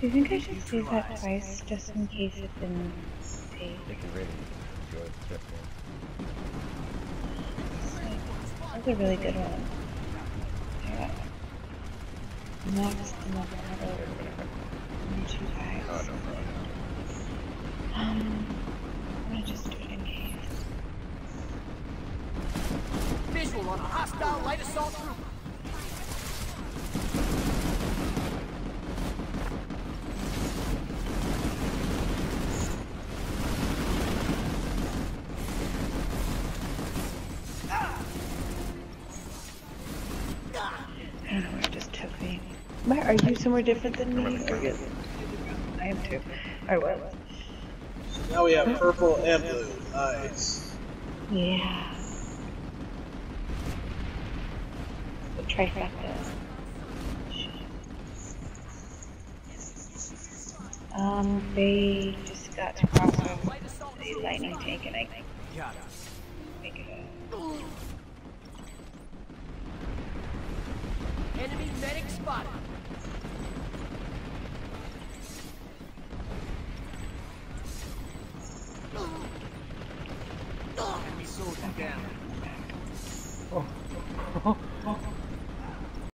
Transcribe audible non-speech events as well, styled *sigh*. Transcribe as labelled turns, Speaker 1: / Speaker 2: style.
Speaker 1: Do you think I should save that twice just in case it didn't save?
Speaker 2: Make it ready. Enjoy the trip,
Speaker 1: That's a really good one. Yeah. Next, another two guys.
Speaker 2: Oh, no problem.
Speaker 1: Um, I'm gonna just do it in case.
Speaker 3: Visual on a hostile light assault trooper.
Speaker 1: I don't know where it just took me. Are you somewhere different than me? You- I am too. Or what?
Speaker 4: Now we have purple and blue. Nice.
Speaker 1: Yeah. The trifecta. Um, they just got to cross over the lightning tank and I
Speaker 3: Got it.
Speaker 1: make it a
Speaker 3: medic spotted. Enemy soldier down. Oh. *laughs*